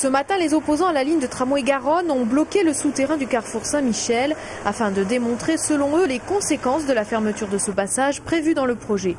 Ce matin, les opposants à la ligne de tramway Garonne ont bloqué le souterrain du carrefour Saint-Michel afin de démontrer, selon eux, les conséquences de la fermeture de ce passage prévu dans le projet.